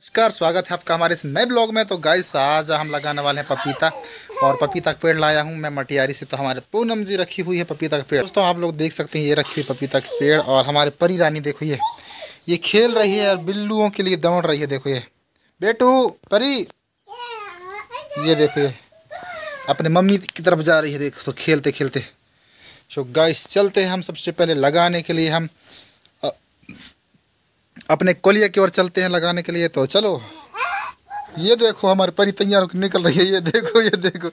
नमस्कार, स्वागत है आपका हमारे इस नए ब्लॉग में। तो गाइस आज हम लगाने वाले हैं पपीता और पपीता का पेड़ लाया हूँ मैं मटियारी से। तो हमारे पूनम जी रखी हुई है पपीता का पेड़। दोस्तों, आप लोग देख सकते हैं, ये रखी हुई पपीता का पेड़ और हमारे परी रानी, देखो ये। ये खेल रही है और बिल्लुओं के लिए दौड़ रही है, देखो ये। बेटू, परी, ये देखो ये। अपने मम्मी की तरफ़ जा रही है, देखो तो खेलते खेलते। सो गाइस चलते हैं हम सबसे पहले लगाने के लिए हम। अपने कोलिया की ओर चलते हैं लगाने के लिए तो चलो। ये देखो, हमारे परी तैयार निकल रही है। ये देखो ये देखो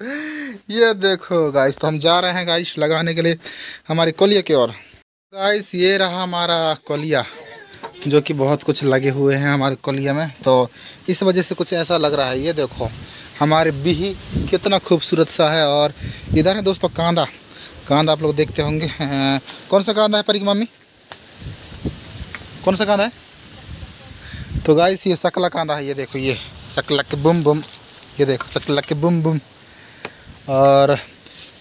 ये देखो गाइस तो हम जा रहे हैं गाइस लगाने के लिए हमारे कोलिया की ओर। गाइस ये रहा हमारा कोलिया, जो कि बहुत कुछ लगे हुए हैं हमारे कोलिया में। तो इस वजह से कुछ ऐसा लग रहा है। ये देखो, हमारे बिही कितना खूबसूरत सा है। और इधर है दोस्तों, कांदा। कांदा आप लोग देखते होंगे। कौन सा कांदा है परी की मम्मी? कौन सा कांदा है? तो गाइस ये सकला कांदा है, ये देखो, ये सकला के बुम बुम, ये देखो सकला के बुम बुम। और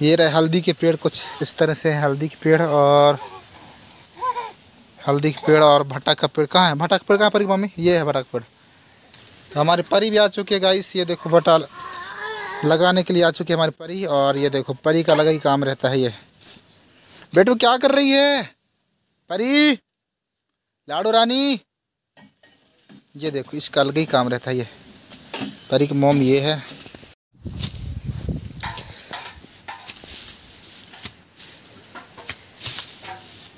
ये रहे हल्दी के पेड़, कुछ इस तरह से हैं हल्दी के पेड़, और हल्दी के पेड़ और भट्टा का पेड़। कहाँ है? भट्टा का पेड़, कहाँ पर मम्मी? ये है भट्टा का पेड़। तो हमारे परी भी आ चुके हैं गाइस ये देखो भट्टा लगाने के लिए आ चुके हैं हमारे परी, और ये देखो, परी का अलग ही काम रहता है ये। बेटू, क्या कर रही है? परी? लाडो रानी? ये देखो इसका अलग ही काम रहता है ये। परी की मोम ये है।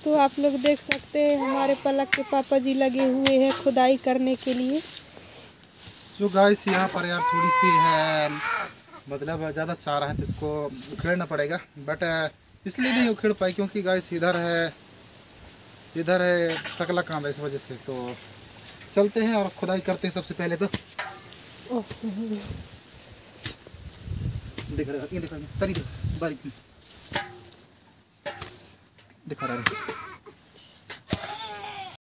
तो आप लोग देख सकते हैं हमारे पलक के पापा जी लगे हुए हैं खुदाई करने के लिए। जो गाइस यहाँ पर यार थोड़ी सी है मतलब ज़्यादा चारा है तो इसको उखेड़ना पड़ेगा। बट इसलिए नहीं उखेड़ पाए क्योंकि गाइस इधर है इधर है सकला काम है इस वजह से तो चलते हैं और खुदाई करते हैं सबसे पहले तो। दिख रहा दिखा तरी देखो बारीक दिखा रहा है।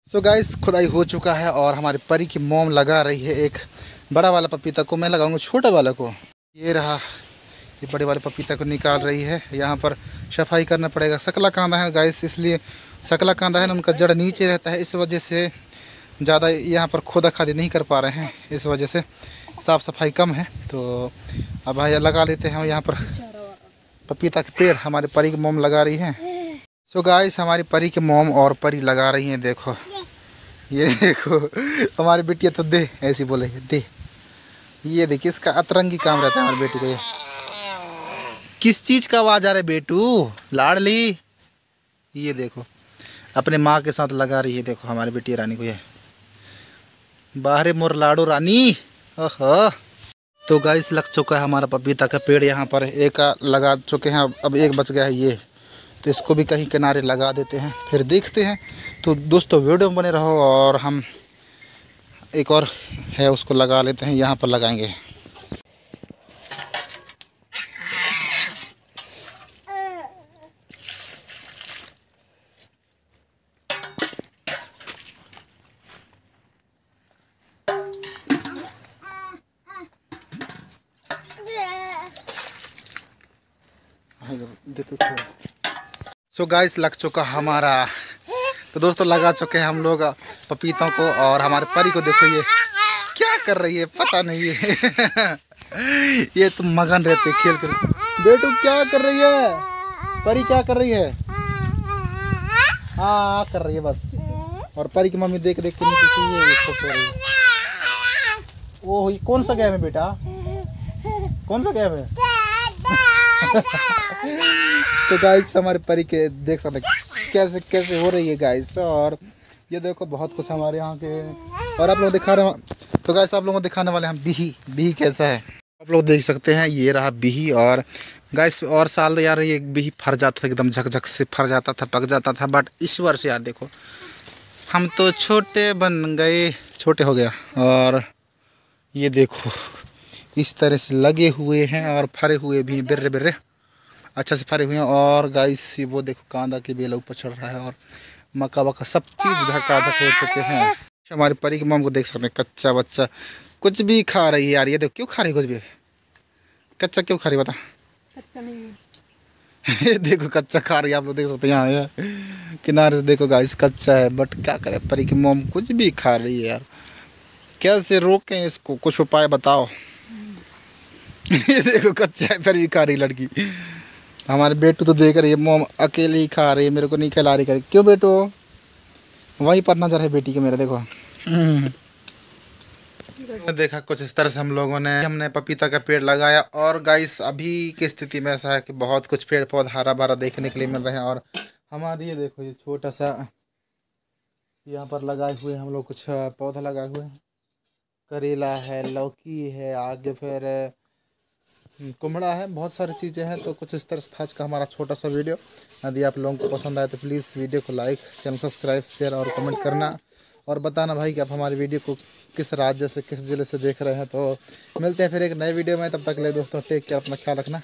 सो गाइस खुदाई हो चुका है और हमारे परी की मोम लगा रही है एक बड़ा वाला पपीता को। मैं लगाऊँगा छोटा वाला को। ये रहा, ये बड़े वाले पपीता को निकाल रही है। यहाँ पर सफ़ाई करना पड़ेगा। सकला कांदा है गाइस इसलिए सकला कांदा है ना, उनका जड़ नीचे रहता है, इस वजह से ज़्यादा यहाँ पर खोदा खादी नहीं कर पा रहे हैं, इस वजह से साफ़ सफ़ाई कम है। तो अब भैया लगा लेते हैं यहाँ पर पपीता के पेड़। हमारे परी की मोम लगा रही है। सो गाइस हमारी परी के मोम और परी लगा रही हैं, देखो। ये देखो, हमारी बेटिया तो दे, ऐसी बोले दे। ये देखिए, इसका अतरंगी काम रहता है हमारी बेटी को ये। किस चीज़ का आवाज़ आ रहा है बेटू? लाडली। ये देखो, अपने माँ के साथ लगा रही है, देखो, हमारी बेटी रानी को ये। बाहरे मोर लाडो रानी। ओह। तो गाइस लग चुका है हमारा पपीता का पेड़ यहाँ पर। एक लगा चुके हैं, अब- एक बच गया है ये। तो इसको भी कहीं किनारे लगा देते हैं, फिर देखते हैं। तो दोस्तों, वीडियो में बने रहो और हम एक और है, उसको लगा लेते हैं, यहाँ पर लगाएँगे। सो गाइस लग चुका हमारा। तो दोस्तों, लगा चुके हैं हम लोग पपीतों को और हमारे परी को देखो ये। क्या कर रही है? पता नहीं है। ये तो मगन रहते खेल कर। बेटू, क्या कर रही है? परी क्या कर रही है? हाँ कर रही है बस। और परी की मम्मी देख देख के नीचे से रही है। ओह कौन सा गेम है बेटा? कौन सा गेम है? तो गाइस हमारे परी के देख सकते कैसे कैसे हो रही है गाइस और ये देखो बहुत कुछ हमारे यहाँ के और आप लोग दिखा रहे हैं तो गाइस आप लोगों को दिखाने वाले हैं बिही। बिही कैसा है? आप लोग देख सकते हैं, ये रहा बिही, और गाइस और साल यार ये बिही फर जाता था, एकदम झकझक से फर जाता था, पक जाता था बट इस वर्ष यार देखो, हम तो छोटे बन गए, छोटे हो गया, और ये देखो इस तरह से लगे हुए हैं और फरे हुए भी हैं बिर्रे बिर्रे। अच्छा से फरे हुए हैं। और गाइस वो देखो कांदा की बेला ऊपर चढ़ रहा है और मक्का वक्का सब चीज़ धकाधक हो चुके हैं। हमारी परी की मम को देख सकते हैं कच्चा बच्चा कुछ भी खा रही है यार। ये देखो क्यों खा रही कुछ भी? कच्चा क्यों खा रही बता अच्छा नहीं ये देखो कच्चा खा रही है आप लोग देख सकते हैं यहाँ ये किनारे से देखो गाइस कच्चा है बट क्या करे परी की मोम कुछ भी खा रही है यार। कैसे रोकें इसको? कुछ उपाय बताओ। ये देखो, कच्चा है, फिर भी खा रही लड़की। हमारे बेटू तो देख रही है मोम अकेले ही खा रही है, मेरे को नहीं खिला रही कर क्यों बेटो? वहीं पर नज़र है बेटी के मेरे, देखो। देखा, कुछ इस तरह से हम लोगों ने, हमने पपीता का पेड़ लगाया, और गाइस अभी की स्थिति में ऐसा है कि बहुत कुछ पेड़ पौधा हरा भरा देखने के लिए मिल रहे हैं, और हमारी, ये देखो, ये छोटा सा, यहाँ पर लगाए हुए हम लोग कुछ, पौधा लगाए हुए हैं। करेला है, लौकी है, आगे फिर कुमड़ा है, बहुत सारी चीज़ें हैं तो कुछ इस तरह से था आज का हमारा छोटा सा वीडियो। यदि आप लोगों को पसंद आए तो प्लीज़ वीडियो को लाइक चैनल सब्सक्राइब शेयर और कमेंट करना। और बताना भाई कि आप हमारी वीडियो को किस राज्य से, किस ज़िले से देख रहे हैं तो मिलते हैं फिर एक नए वीडियो में। तब तक ले दोस्तों टेक केयर अपना ख्याल रखना।